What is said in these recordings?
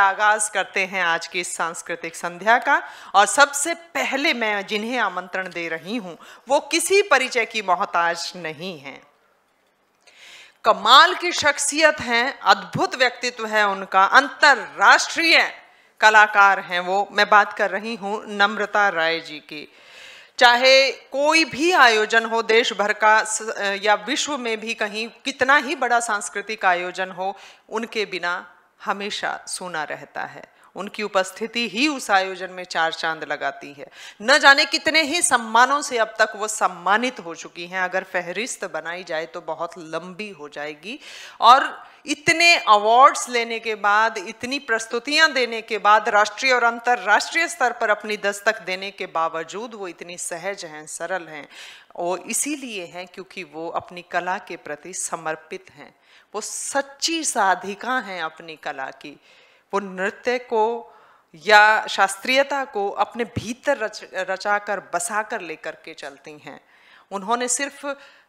आगाज़ करते हैं आज की इस सांस्कृतिक संध्या का। और सबसे पहले मैं जिन्हें आमंत्रण दे रही हूँ, वो किसी परिचय की मोहताज नहीं है। कमाल की शख्सियत हैं, अद्भुत व्यक्तित्व है उनका, अंतरराष्ट्रीय कलाकार हैं वो। मैं बात कर रही हूँ नम्रता राय जी की। चाहे कोई भी आयोजन हो देश भर का या विश्व में भी कहीं कितना ही बड़ा सांस्कृतिक आयोजन हो, उनके बिना हमेशा सोना रहता है। उनकी उपस्थिति ही उस आयोजन में चार चाँद लगाती है। न जाने कितने ही सम्मानों से अब तक वो सम्मानित हो चुकी हैं। अगर फहरिस्त बनाई जाए तो बहुत लंबी हो जाएगी। और इतने अवार्ड्स लेने के बाद, इतनी प्रस्तुतियाँ देने के बाद, राष्ट्रीय और अंतर्राष्ट्रीय स्तर पर अपनी दस्तक देने के बावजूद वो इतनी सहज हैं, सरल हैं। वो इसीलिए हैं क्योंकि वो अपनी कला के प्रति समर्पित हैं। वो सच्ची साधिका हैं अपनी कला की। वो नृत्य को या शास्त्रीयता को अपने भीतर रच रचा कर बसा कर लेकर के चलती हैं। उन्होंने सिर्फ़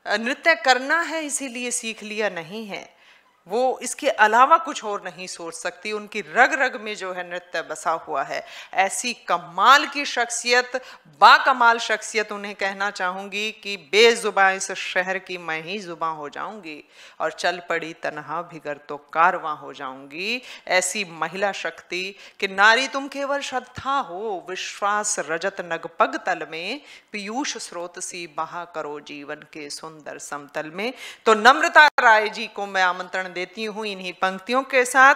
नृत्य करना है इसीलिए सीख लिया नहीं है। वो इसके अलावा कुछ और नहीं सोच सकती। उनकी रग रग में जो है नृत्य बसा हुआ है। ऐसी कमाल की शख्सियत, बाकमाल शख्सियत उन्हें कहना चाहूँगी कि बेजुबा इस शहर की मैं ही जुबा हो जाऊँगी और चल पड़ी तनहा भिगर तो कारवां हो जाऊँगी। ऐसी महिला शक्ति कि नारी तुम केवल श्रद्धा हो, विश्वास रजत नगपग तल में, पीयूष स्रोत सी बहा करो जीवन के सुंदर समतल में। तो नम्रता राय जी को मैं आमंत्रण देती हूँ इन्हीं पंक्तियों के साथ।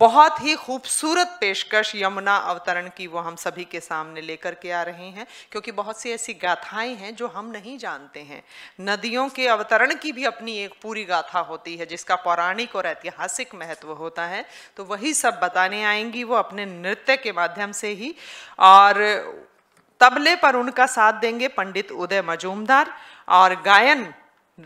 बहुत ही खूबसूरत पेशकश यमुना अवतरण की वो हम सभी के सामने लेकर के आ रहे हैं, क्योंकि बहुत सी ऐसी गाथाएँ हैं जो हम नहीं जानते हैं। नदियों के अवतरण की भी अपनी एक पूरी गाथा होती है, जिसका पौराणिक और ऐतिहासिक महत्व होता है। तो वही सब बताने आएँगी वो अपने नृत्य के माध्यम से ही। और तबले पर उनका साथ देंगे पंडित उदय मजूमदार। और गायन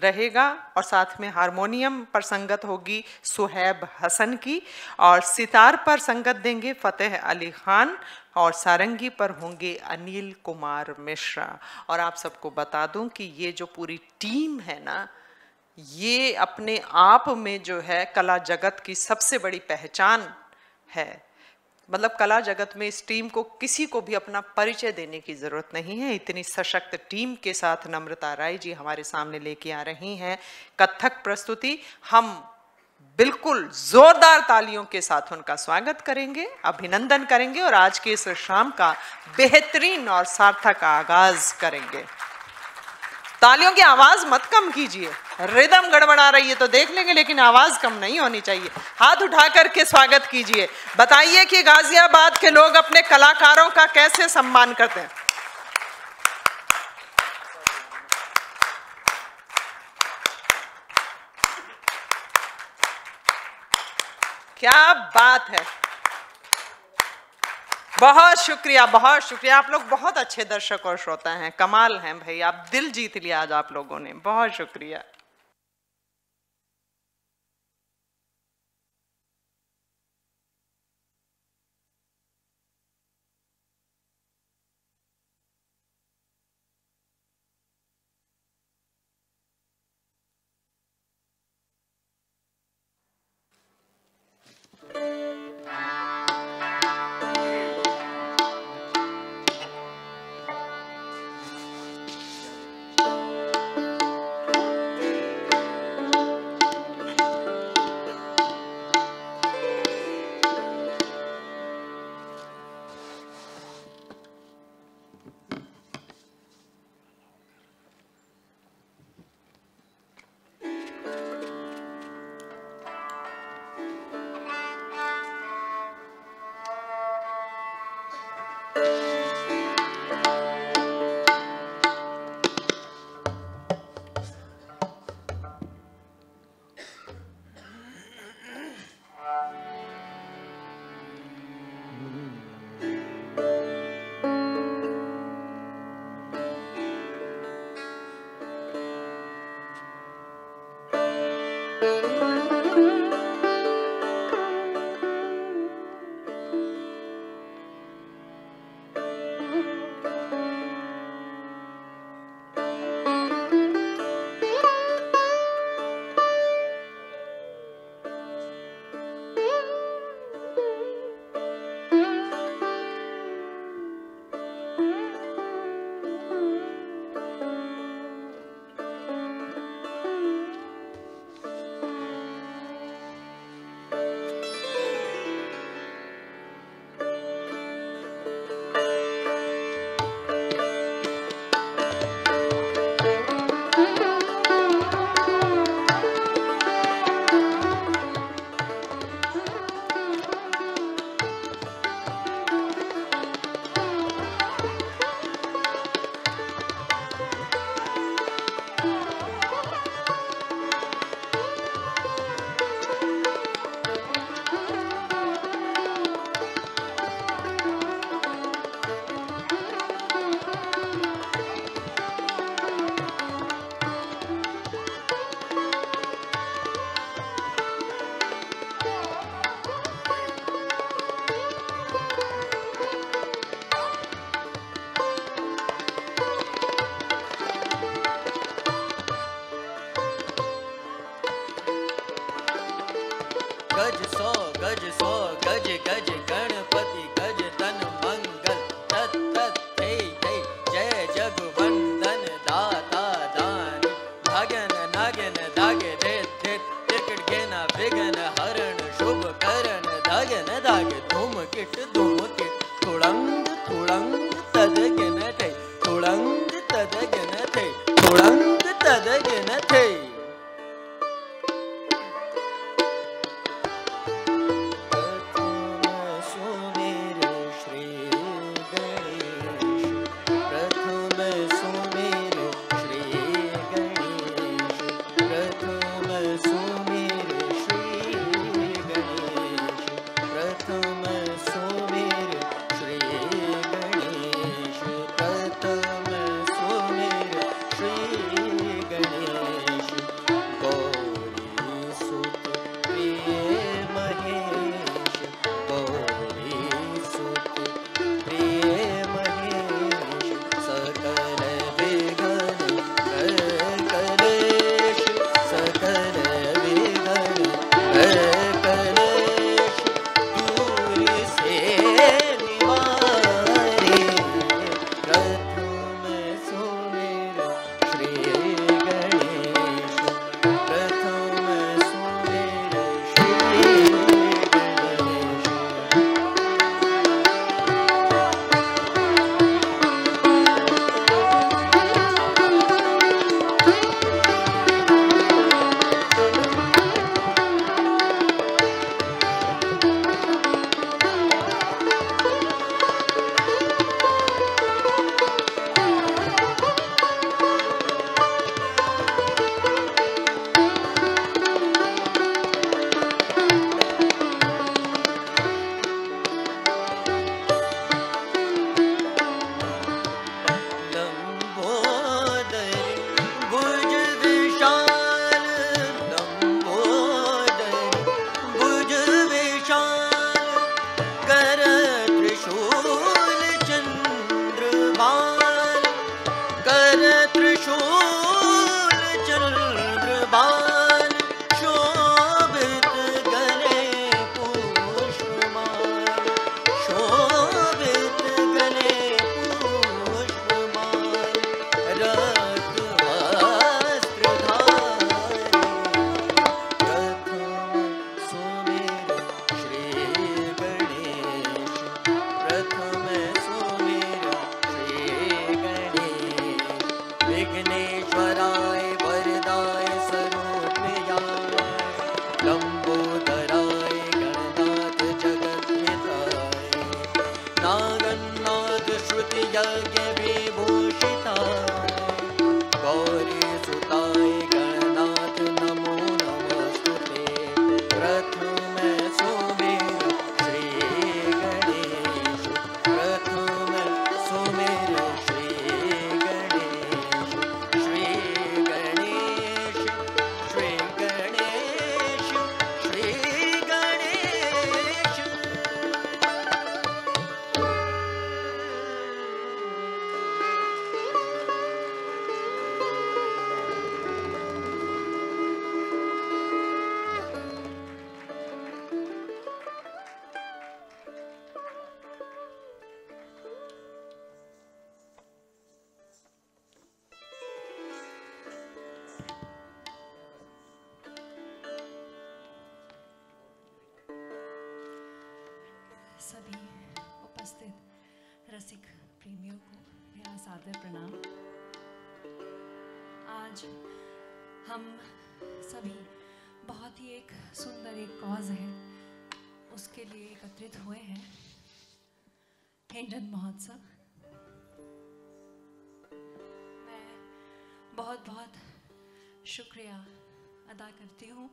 रहेगा और साथ में हारमोनियम पर संगत होगी सुहैब हसन की और सितार पर संगत देंगे फतेह अली खान और सारंगी पर होंगे अनिल कुमार मिश्रा। और आप सबको बता दूँ कि ये जो पूरी टीम है ना, ये अपने आप में जो है कला जगत की सबसे बड़ी पहचान है। मतलब कला जगत में इस टीम को किसी को भी अपना परिचय देने की ज़रूरत नहीं है। इतनी सशक्त टीम के साथ नम्रता राय जी हमारे सामने लेके आ रही हैं। कथक प्रस्तुति, हम बिल्कुल जोरदार तालियों के साथ उनका स्वागत करेंगे, अभिनंदन करेंगे और आज के इस शाम का बेहतरीन और सार्थक आगाज़ करेंगे। तालियों की आवाज़ मत कम कीजिए। रिदम गड़बड़ा रही है तो देख लेंगे, लेकिन आवाज़ कम नहीं होनी चाहिए। हाथ उठा करके स्वागत कीजिए। बताइए कि गाजियाबाद के लोग अपने कलाकारों का कैसे सम्मान करते हैं? क्या बात है। बहुत शुक्रिया बहुत शुक्रिया। आप लोग बहुत अच्छे दर्शक और श्रोता हैं। कमाल हैं भाई। आप दिल जीत लिया आज आप लोगों ने। बहुत शुक्रिया। शुक्रिया अदा करती हूँ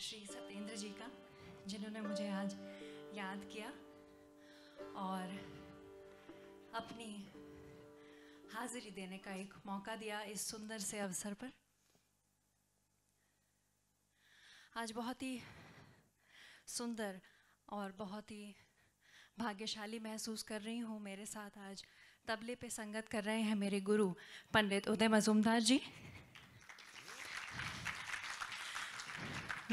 श्री सत्येंद्र जी का, जिन्होंने मुझे आज याद किया और अपनी हाजिरी देने का एक मौका दिया इस सुंदर से अवसर पर। आज बहुत ही सुंदर और बहुत ही भाग्यशाली महसूस कर रही हूँ मेरे साथ आज तबले पे संगत कर रहे हैं मेरे गुरु पंडित उदय मजूमदार जी।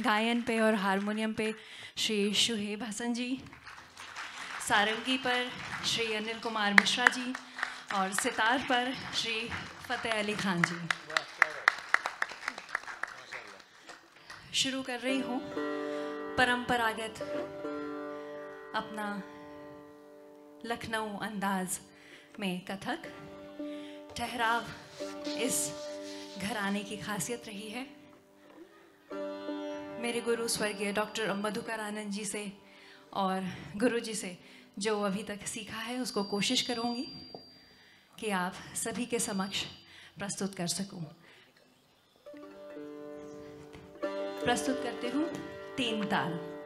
गायन पे और हारमोनियम पे श्री शुहेब हसन जी, सारंगी पर श्री अनिल कुमार मिश्रा जी और सितार पर श्री फतेह अली खान जी। शुरू कर रही हूँ। परंपरागत अपना लखनऊ अंदाज में कथक। ठहराव इस घराने की खासियत रही है। मेरे गुरु स्वर्गीय डॉक्टर मधुकर आनंद जी से और गुरु जी से जो अभी तक सीखा है, उसको कोशिश करूँगी कि आप सभी के समक्ष प्रस्तुत कर सकूँ। प्रस्तुत करते हूँ तीन ताल।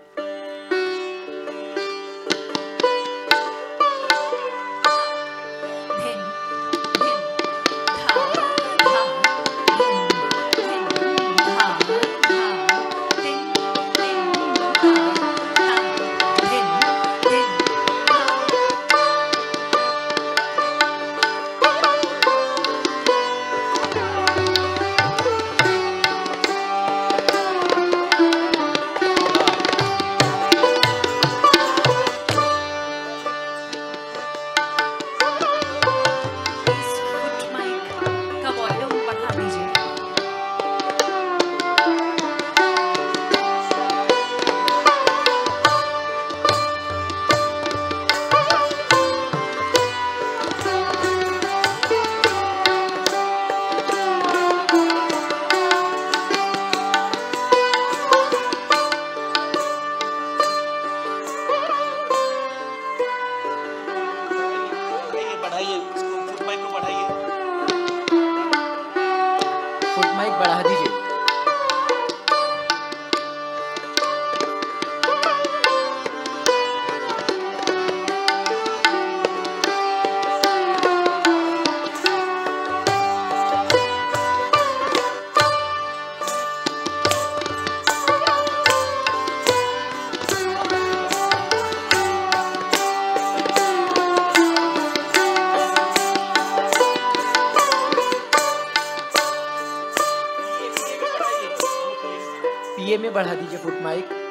में बढ़ा दीजिए फुट माइक।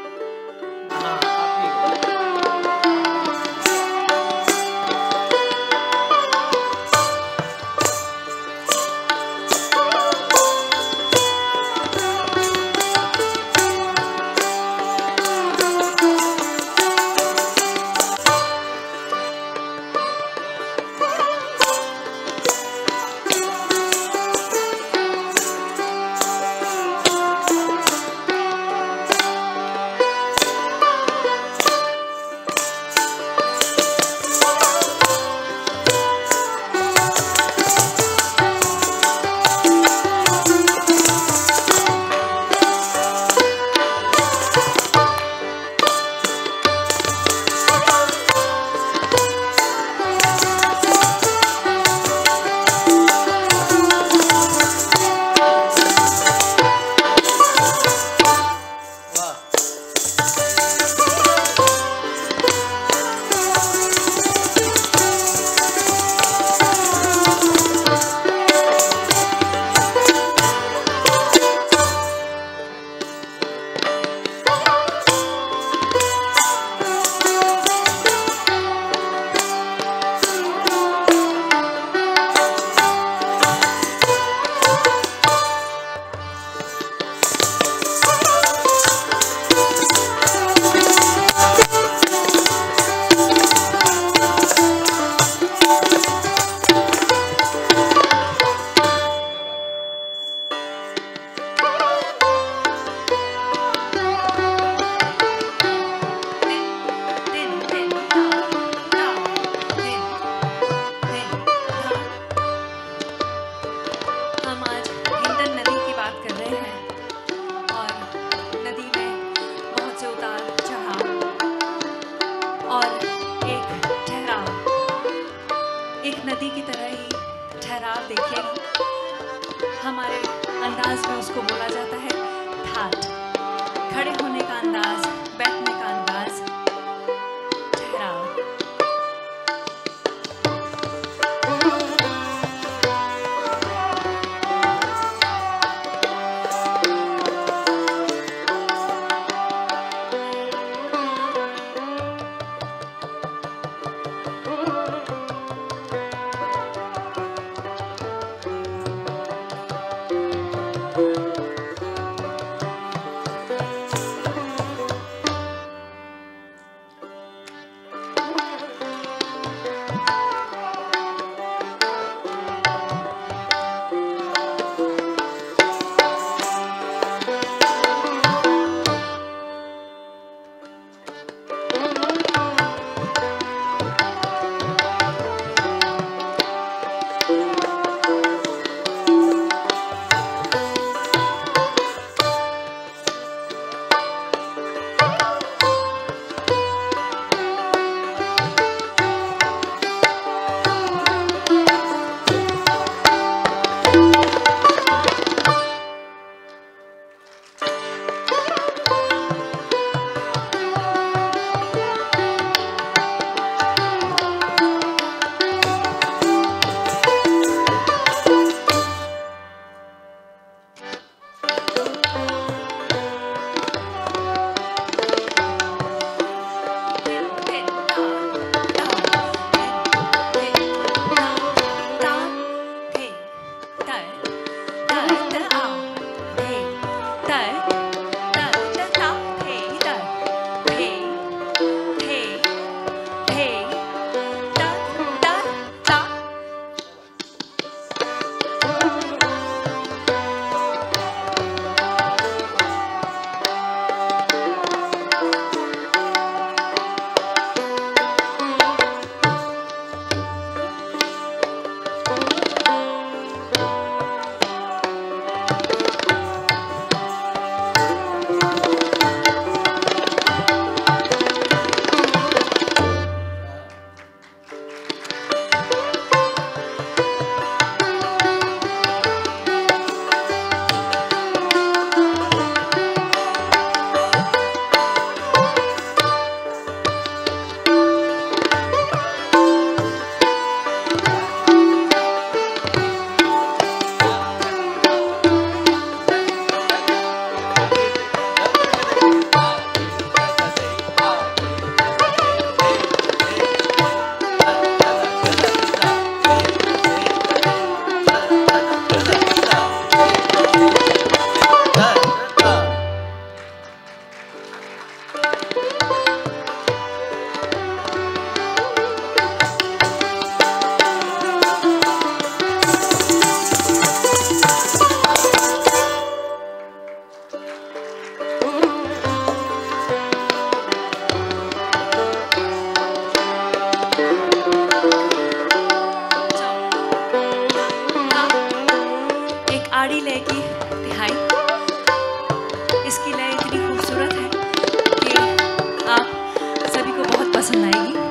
है। कि आप सभी को बहुत पसंद आएगी।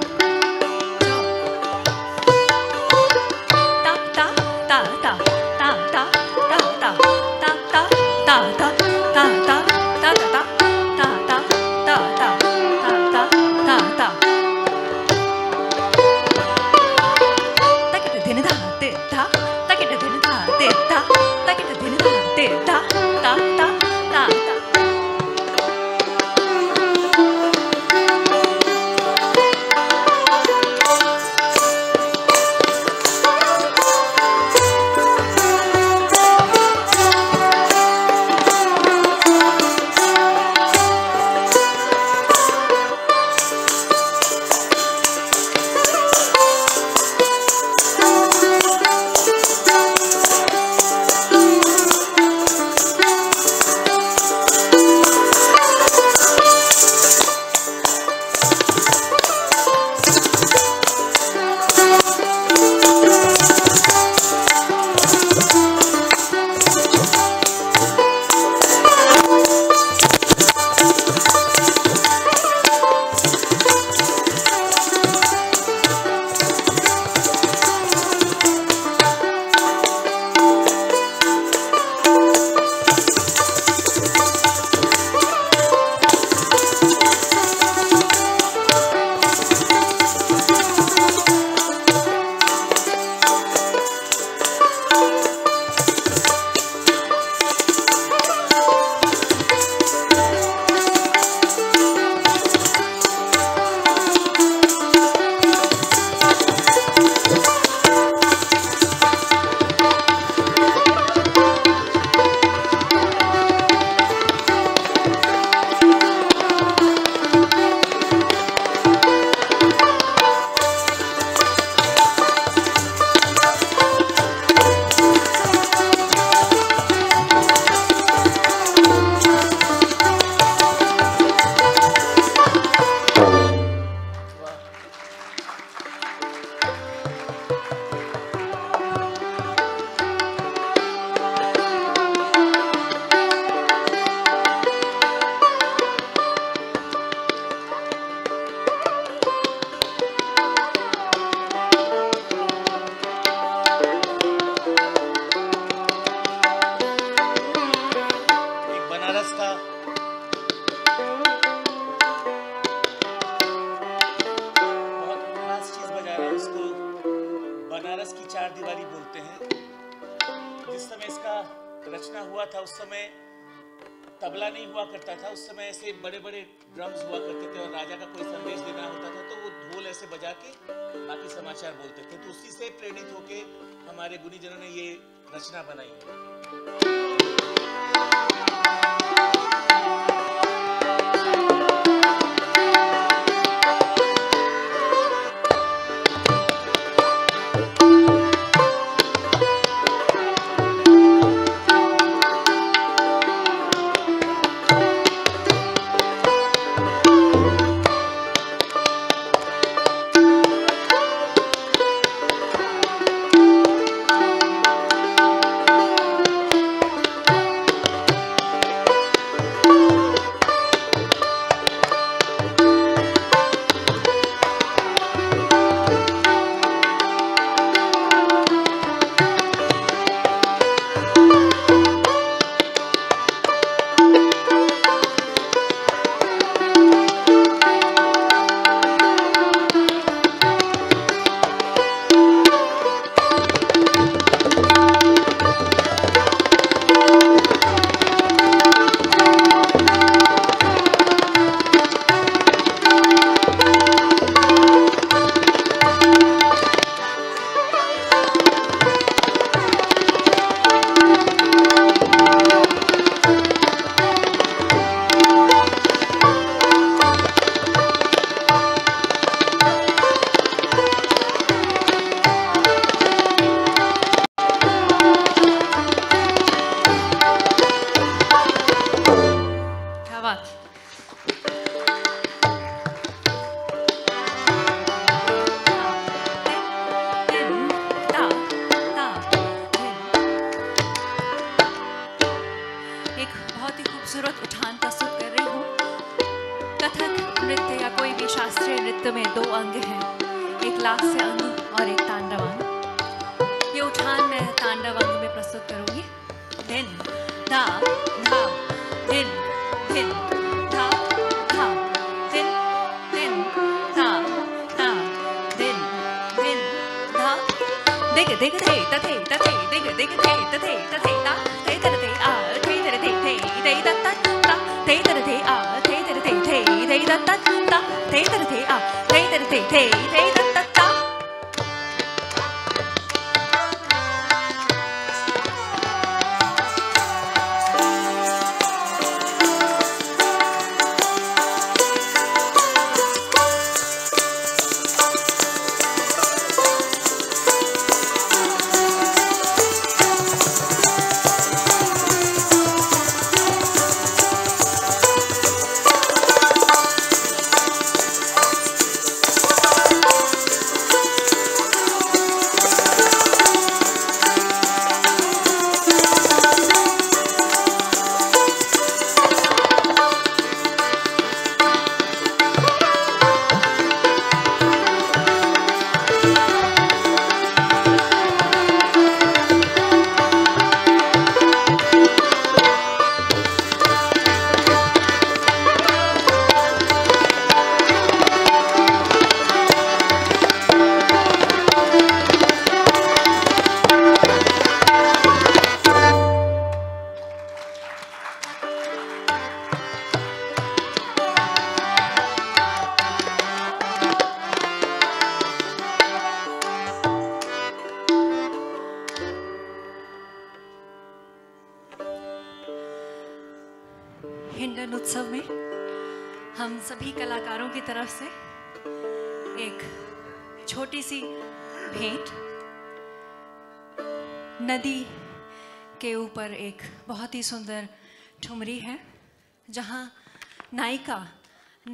शकुनी जिन्होंने ये रचना बनाई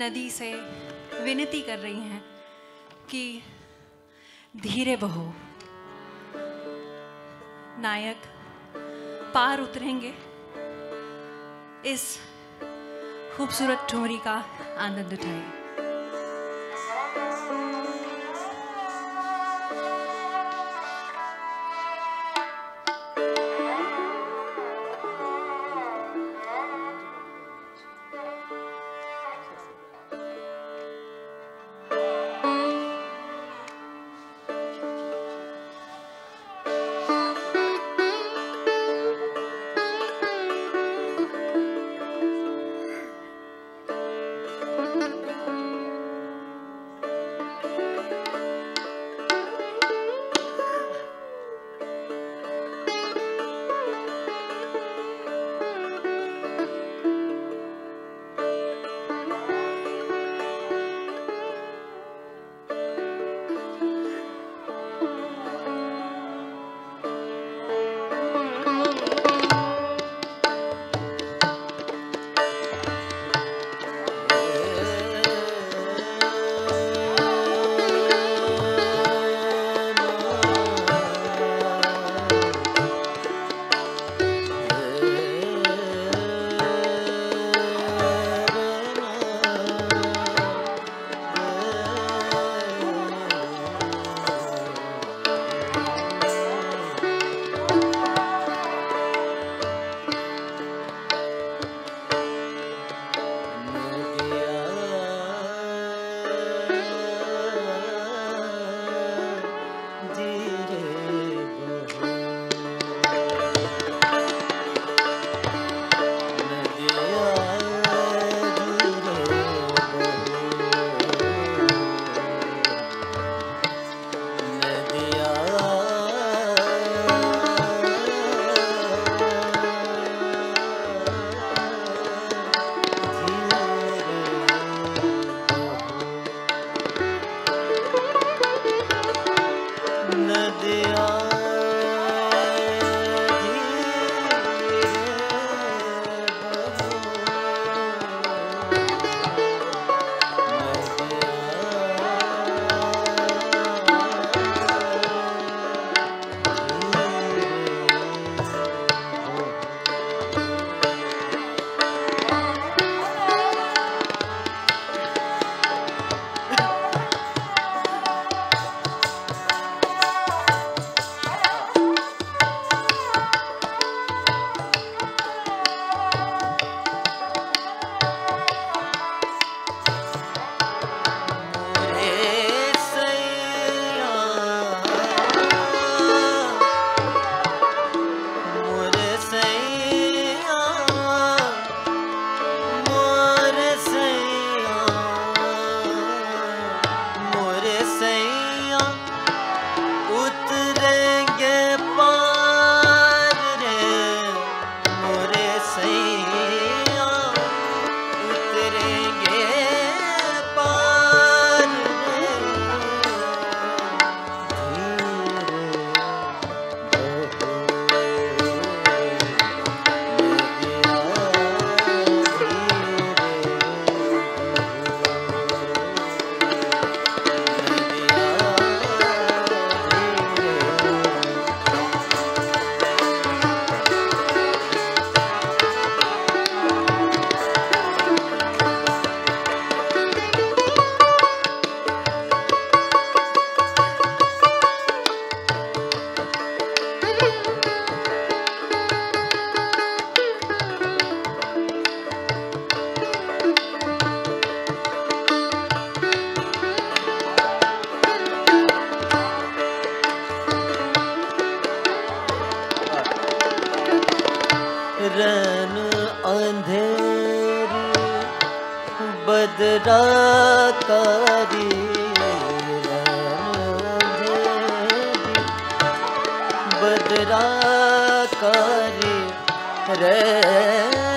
नदी से विनती कर रही हैं कि धीरे बहो। नायक पार उतरेंगे इस खूबसूरत ठोरी का आनंद उठाएँगे बदरा कारी रन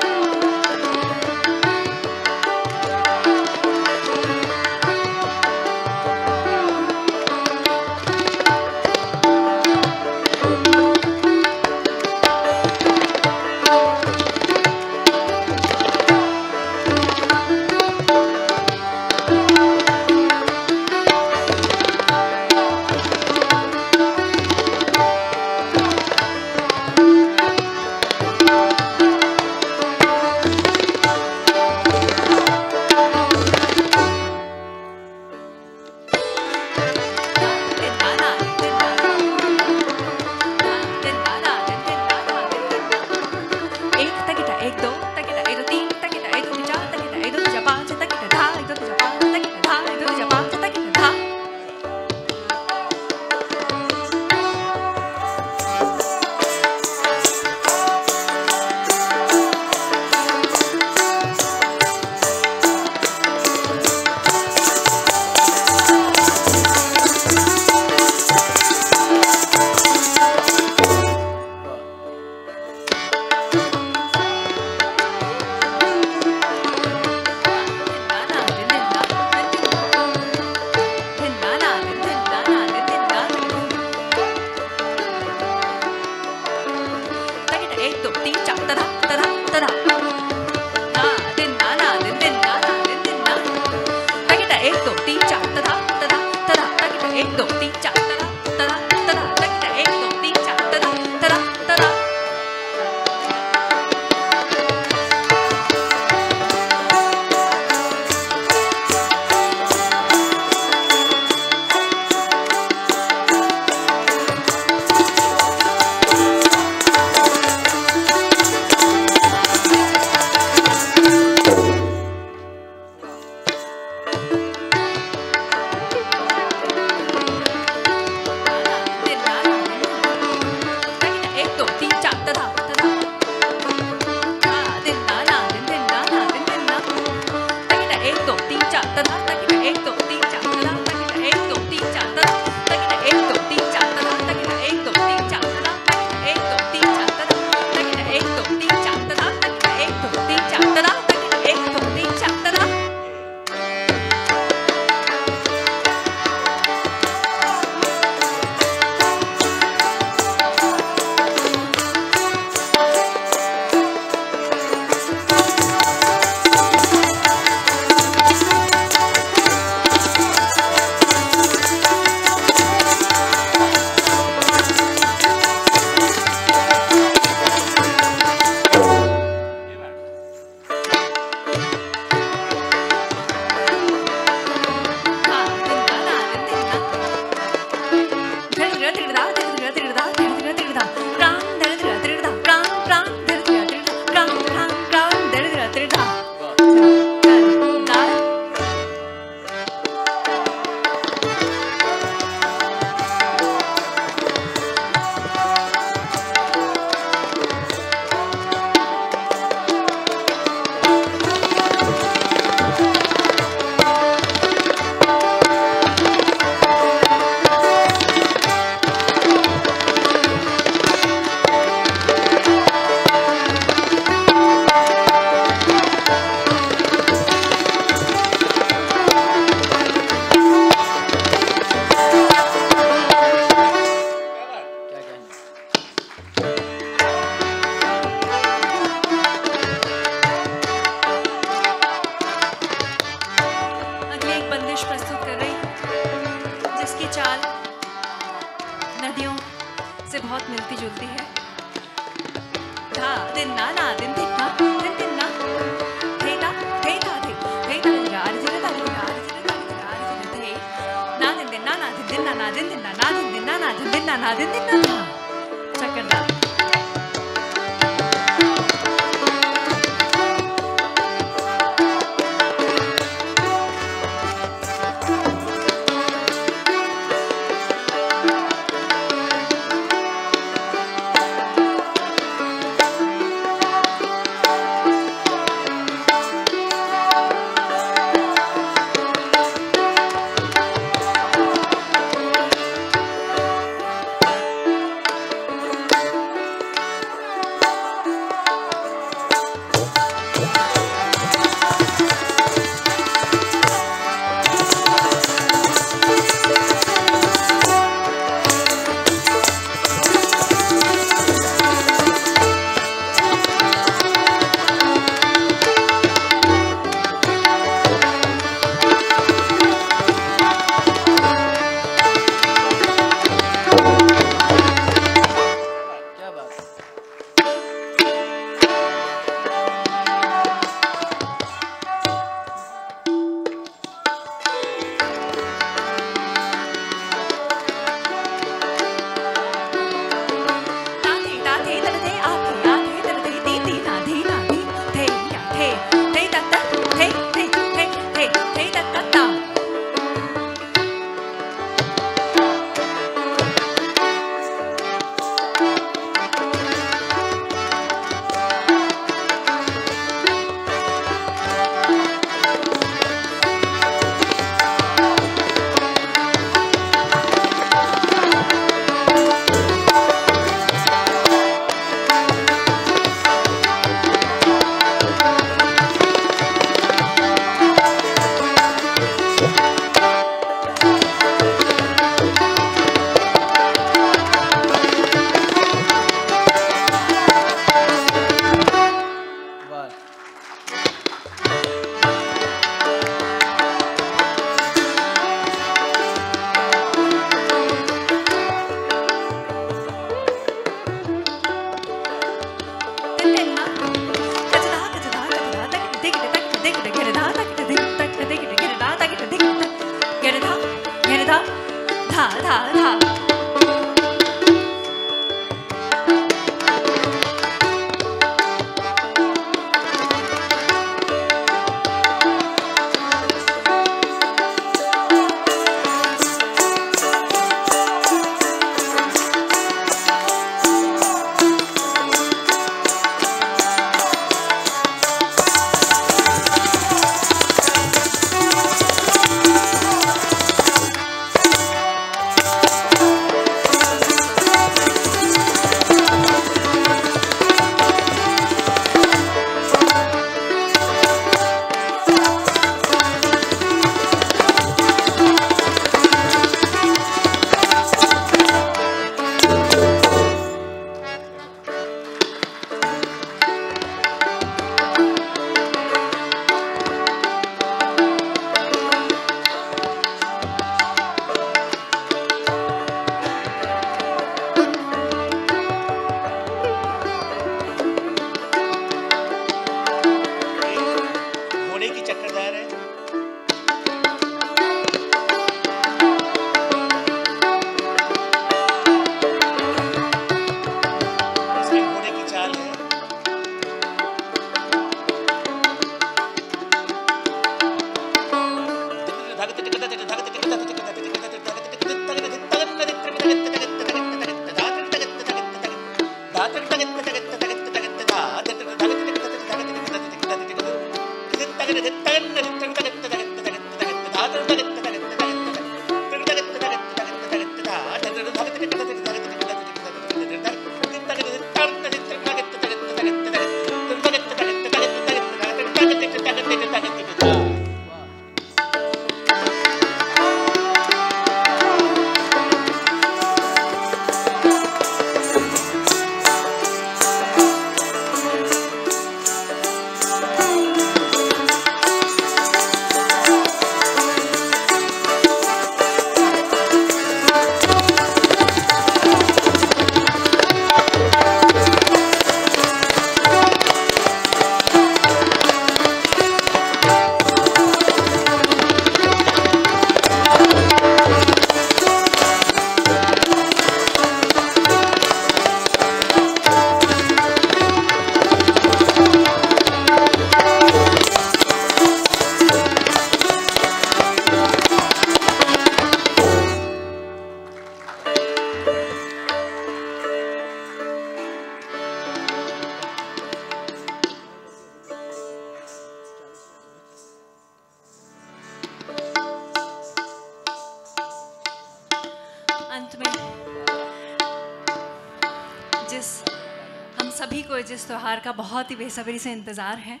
सभी को जिस त्यौहार का बहुत ही बेसब्री से इंतज़ार है।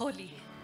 होली। है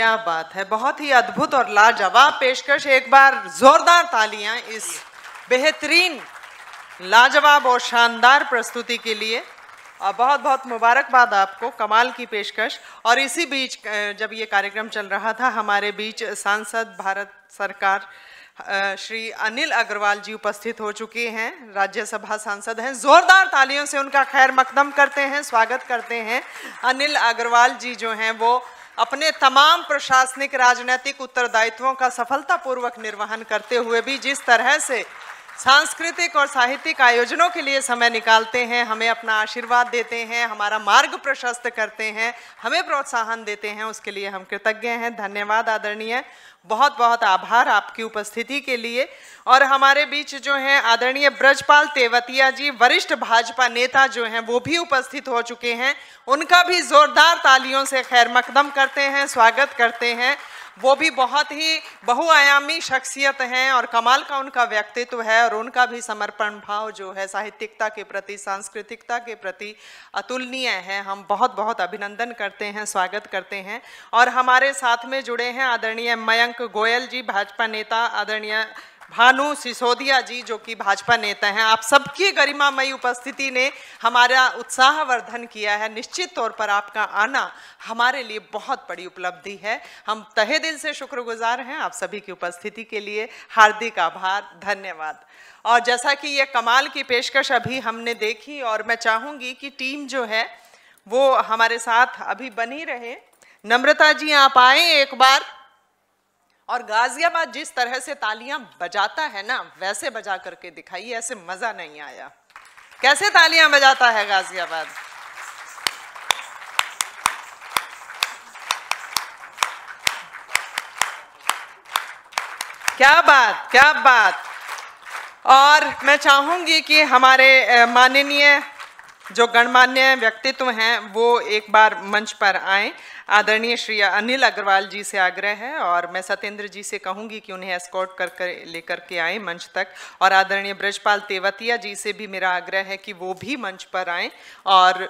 क्या बात है। बहुत ही अद्भुत और लाजवाब पेशकश। एक बार जोरदार तालियाँ इस बेहतरीन, लाजवाब और शानदार प्रस्तुति के लिए। और बहुत बहुत मुबारकबाद आपको, कमाल की पेशकश। और इसी बीच जब ये कार्यक्रम चल रहा था, हमारे बीच सांसद, भारत सरकार श्री अनिल अग्रवाल जी उपस्थित हो चुके हैं। राज्यसभा सांसद हैं। जोरदार तालियों से उनका खैर मकदम करते हैं, स्वागत करते हैं। अनिल अग्रवाल जी जो हैं, वो अपने तमाम प्रशासनिक राजनीतिक उत्तरदायित्वों का सफलतापूर्वक निर्वहन करते हुए भी जिस तरह से सांस्कृतिक और साहित्यिक आयोजनों के लिए समय निकालते हैं, हमें अपना आशीर्वाद देते हैं, हमारा मार्ग प्रशस्त करते हैं, हमें प्रोत्साहन देते हैं, उसके लिए हम कृतज्ञ हैं। धन्यवाद आदरणीय। बहुत बहुत आभार आपकी उपस्थिति के लिए। और हमारे बीच जो हैं आदरणीय ब्रजपाल तेवतिया जी, वरिष्ठ भाजपा नेता जो हैं, वो भी उपस्थित हो चुके हैं। उनका भी जोरदार तालियों से खैर मकदम करते हैं, स्वागत करते हैं। वो भी बहुत ही बहुआयामी शख्सियत हैं और कमाल का उनका व्यक्तित्व है और उनका भी समर्पण भाव जो है, साहित्यिकता के प्रति, सांस्कृतिकता के प्रति अतुलनीय है। हम बहुत बहुत अभिनंदन करते हैं, स्वागत करते हैं। और हमारे साथ में जुड़े हैं आदरणीय मयंक गोयल जी, भाजपा नेता, आदरणीय भानु सिसोदिया जी, जो कि भाजपा नेता हैं, आप सबकी गरिमामयी उपस्थिति ने हमारा उत्साहवर्धन किया है। निश्चित तौर पर आपका आना हमारे लिए बहुत बड़ी उपलब्धि है। हम तहे दिल से शुक्रगुजार हैं आप सभी की उपस्थिति के लिए। हार्दिक आभार, धन्यवाद। और जैसा कि ये कमाल की पेशकश अभी हमने देखी, और मैं चाहूँगी कि टीम जो है, वो हमारे साथ अभी बनी रहे। नम्रता जी, आप आए एक बार। और गाजियाबाद जिस तरह से तालियाँ बजाता है ना, वैसे बजा करके दिखाइए, ऐसे मज़ा नहीं आया। कैसे तालियाँ बजाता है गाजियाबाद? क्या बात क्या बात। और मैं चाहूँगी कि हमारे माननीय जो गणमान्य व्यक्तित्व हैं, वो एक बार मंच पर आए। आदरणीय श्री अनिल अग्रवाल जी से आग्रह है और मैं सत्येंद्र जी से कहूँगी कि उन्हें एस्कॉर्ट कर कर, लेकर के आए मंच तक। और आदरणीय ब्रजपाल तेवतिया जी से भी मेरा आग्रह है कि वो भी मंच पर आए। और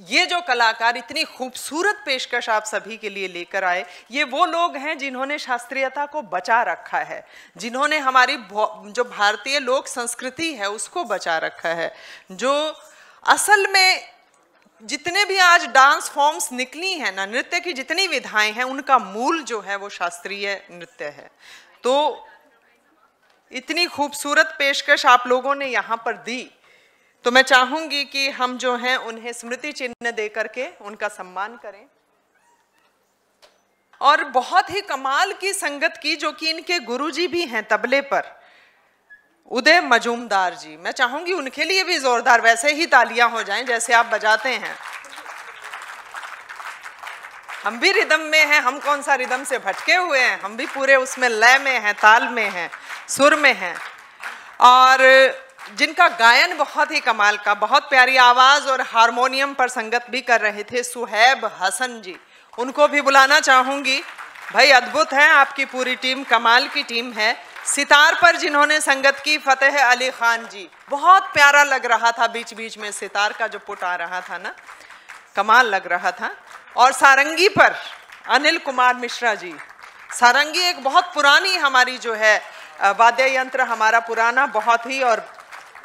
ये जो कलाकार, इतनी खूबसूरत पेशकश आप सभी के लिए लेकर आए, ये वो लोग हैं जिन्होंने शास्त्रीयता को बचा रखा है। जिन्होंने हमारी जो भारतीय लोक संस्कृति है, उसको बचा रखा है। जो असल में जितने भी आज डांस फॉर्म्स निकली हैं ना, नृत्य की जितनी विधाएँ हैं, उनका मूल जो है वो शास्त्रीय नृत्य है। तो इतनी खूबसूरत पेशकश आप लोगों ने यहाँ पर दी। तो मैं चाहूँगी कि हम जो हैं, उन्हें स्मृति चिन्ह दे करके उनका सम्मान करें। और बहुत ही कमाल की संगत की, जो कि इनके गुरुजी भी हैं तबले पर। उदय मजूमदार जी, मैं चाहूँगी उनके लिए भी जोरदार वैसे ही तालियाँ हो जाएँ जैसे आप बजाते हैं। हम भी रिदम में हैं, हम कौन सा रिदम से भटके हुए हैं? हम भी पूरे उसमें लय में हैं, ताल में हैं, सुर में हैं। और जिनका गायन बहुत ही कमाल का, बहुत प्यारी आवाज़ और हारमोनियम पर संगत भी कर रहे थे सुहैब हसन जी। उनको भी बुलाना चाहूँगी। भाई, अद्भुत है आपकी पूरी टीम, कमाल की टीम है। सितार पर जिन्होंने संगत की, फतेह अली खान जी। बहुत प्यारा लग रहा था बीच बीच में सितार का जो पुट आ रहा था ना। कमाल लग रहा था। और सारंगी पर अनिल कुमार मिश्रा जी। सारंगी एक बहुत पुरानी हमारी जो है वाद्य यंत्र हमारा पुराना, बहुत ही और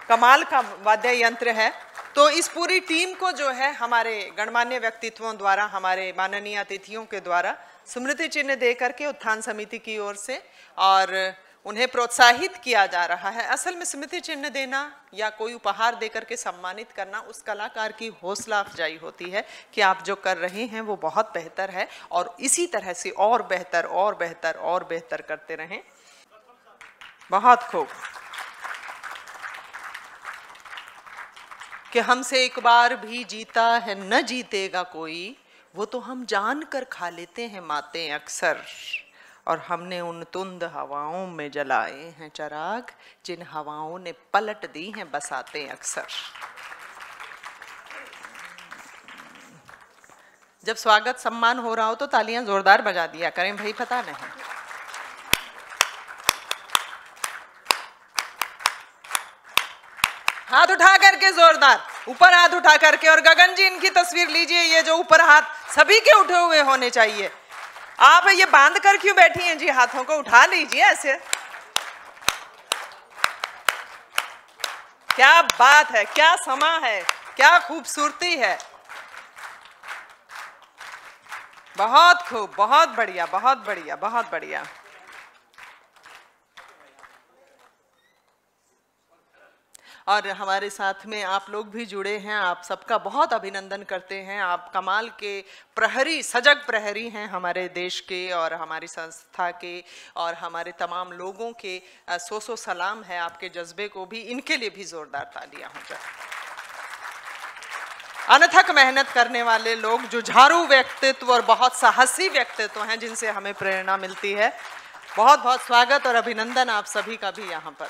कमाल का वाद्य यंत्र है। तो इस पूरी टीम को जो है, हमारे गणमान्य व्यक्तित्वों द्वारा, हमारे माननीय अतिथियों के द्वारा स्मृति चिन्ह दे करके उत्थान समिति की ओर से और उन्हें प्रोत्साहित किया जा रहा है। असल में स्मृति चिन्ह देना या कोई उपहार देकर के सम्मानित करना उस कलाकार की हौसला अफजाई होती है कि आप जो कर रहे हैं वो बहुत बेहतर है और इसी तरह से और बेहतर और बेहतर और बेहतर करते रहें। बहुत खूब। कि हमसे एक बार भी जीता है, न जीतेगा कोई, वो तो हम जान कर खा लेते हैं माते अक्सर। और हमने उन तुंद हवाओं में जलाए हैं चराग, जिन हवाओं ने पलट दी हैं बसाते अक्सर। जब स्वागत सम्मान हो रहा हो तो तालियाँ जोरदार बजा दिया करें, भाई पता नहीं। हाथ उठा करके जोरदार, ऊपर हाथ उठा करके, और गगन जी इनकी तस्वीर लीजिए, ये जो ऊपर हाथ सभी के उठे हुए होने चाहिए। आप ये बाँध कर क्यों बैठी हैं? जी, हाथों को उठा लीजिए ऐसे। क्या बात है, क्या समा है, क्या खूबसूरती है। बहुत खूब, बहुत बढ़िया बहुत बढ़िया बहुत बढ़िया। और हमारे साथ में आप लोग भी जुड़े हैं, आप सबका बहुत अभिनंदन करते हैं। आप कमाल के प्रहरी, सजग प्रहरी हैं हमारे देश के और हमारी संस्था के और हमारे तमाम लोगों के सो सो सलाम है। आपके जज्बे को भी, इनके लिए भी ज़ोरदार तालियाँ हो। जाए अनथक मेहनत करने वाले लोग जो झाड़ू व्यक्तित्व और बहुत साहसी व्यक्तित्व हैं जिनसे हमें प्रेरणा मिलती है। बहुत बहुत स्वागत और अभिनंदन आप सभी का भी यहाँ पर।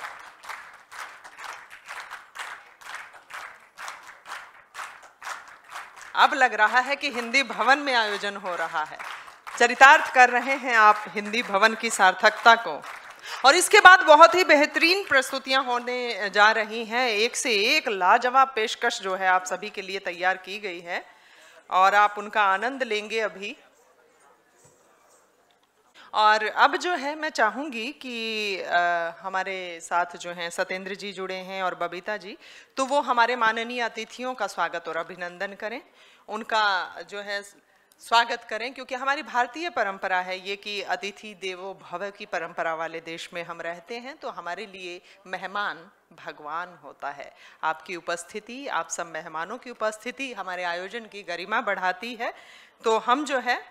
अब लग रहा है कि हिंदी भवन में आयोजन हो रहा है। चरितार्थ कर रहे हैं आप हिंदी भवन की सार्थकता को। और इसके बाद बहुत ही बेहतरीन प्रस्तुतियाँ होने जा रही हैं। एक से एक लाजवाब पेशकश जो है आप सभी के लिए तैयार की गई है। और आप उनका आनंद लेंगे अभी। और अब जो है मैं चाहूँगी कि आ, हमारे साथ जो हैं सत्येंद्र जी जुड़े हैं और बबीता जी तो वो हमारे माननीय अतिथियों का स्वागत और अभिनंदन करें। उनका जो है स्वागत करें क्योंकि हमारी भारतीय परंपरा है ये कि अतिथि देवो भव की परंपरा वाले देश में हम रहते हैं तो हमारे लिए मेहमान भगवान होता है। आपकी उपस्थिति आप सब मेहमानों की उपस्थिति हमारे आयोजन की गरिमा बढ़ाती है। तो हम जो है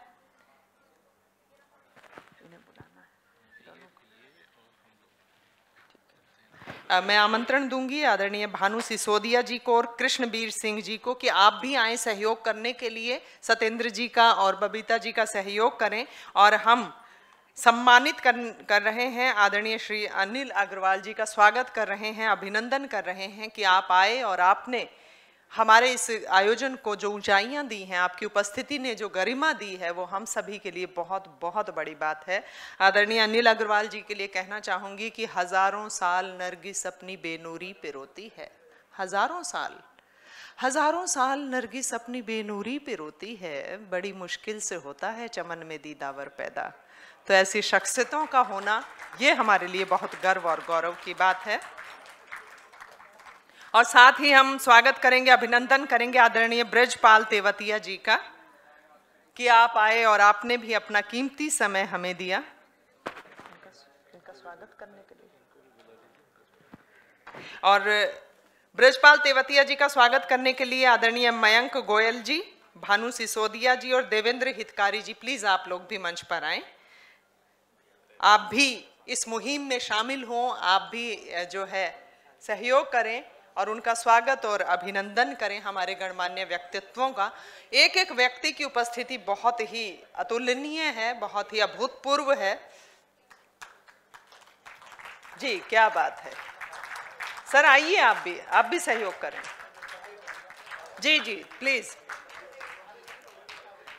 मैं आमंत्रण दूँगी आदरणीय भानु सिसोदिया जी को और कृष्णबीर सिंह जी को कि आप भी आए सहयोग करने के लिए सत्येंद्र जी का और बबीता जी का सहयोग करें और हम सम्मानित कर कर रहे हैं आदरणीय श्री अनिल अग्रवाल जी का स्वागत कर रहे हैं, अभिनंदन कर रहे हैं कि आप आए और आपने हमारे इस आयोजन को, जो ऊंचाइयाँ दी हैं, आपकी उपस्थिति ने जो गरिमा दी है, वो हम सभी के लिए बहुत बहुत बड़ी बात है। आदरणीय अनिल अग्रवाल जी के लिए कहना चाहूँगी कि हज़ारों साल नरगिस अपनी बेनूरी पे रोती है। हज़ारों साल हज़ारों साल नरगिस अपनी बेनूरी पे रोती है, बड़ी मुश्किल से होता है चमन में दीदावर पैदा। तो ऐसी शख्सियतों का होना, ये हमारे लिए बहुत गर्व और गौरव की बात है। और साथ ही हम स्वागत करेंगे, अभिनंदन करेंगे आदरणीय ब्रजपाल तेवतिया जी का, कि आप आए और आपने भी अपना कीमती समय हमें दिया। इनका स्वागत करने के लिए और ब्रजपाल तेवतिया जी का स्वागत करने के लिए आदरणीय मयंक गोयल जी, भानु सिसोदिया जी और देवेंद्र हितकारी जी, प्लीज़ आप लोग भी मंच पर आए। आप भी इस मुहिम में शामिल हों, आप भी, जो है, सहयोग करें। और उनका स्वागत और अभिनंदन करें हमारे गणमान्य व्यक्तित्वों का। एक एक व्यक्ति की उपस्थिति बहुत ही अतुलनीय है, बहुत ही अभूतपूर्व है। जी, क्या बात है। सर, आइए आप भी आप भी सहयोग करें। जी जी प्लीज़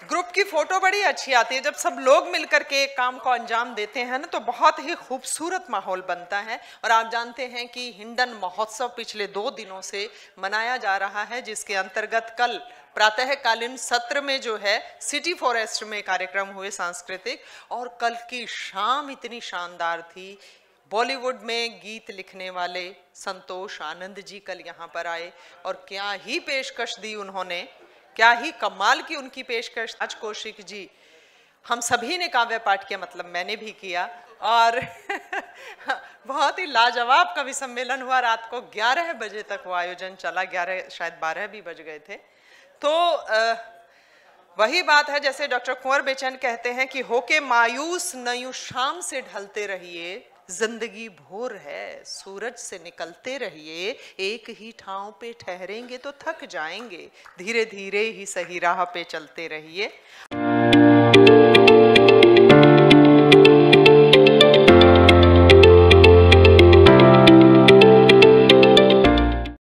ग्रुप की फ़ोटो बड़ी अच्छी आती है। जब सब लोग मिलकर के एक काम को अंजाम देते हैं ना तो बहुत ही खूबसूरत माहौल बनता है। और आप जानते हैं कि हिंडन महोत्सव पिछले दो दिनों से मनाया जा रहा है, जिसके अंतर्गत कल प्रातःकालीन सत्र में जो है, सिटी फॉरेस्ट में कार्यक्रम हुए सांस्कृतिक। और कल की शाम इतनी शानदार थी। बॉलीवुड में गीत लिखने वाले संतोष आनंद जी कल यहाँ पर आए। और क्या ही पेशकश दी उन्होंने। क्या ही कमाल की उनकी पेशकश। आज कौशिक जी हम सभी ने काव्य पाठ किया मतलब मैंने भी किया और बहुत ही लाजवाब कवि सम्मेलन हुआ। रात को 11 बजे तक वो आयोजन चला 11 शायद 12 भी बज गए थे। तो आ, वही बात है जैसे डॉक्टर कुंवर बेचैन कहते हैं कि होके मायूस नयू शाम से ढलते रहिए ज़िंदगी भोर है, सूरज से निकलते रहिए, एक ही ठाव पे ठहरेंगे तो थक जाएँगे धीरे धीरे ही सही राह पे चलते रहिए।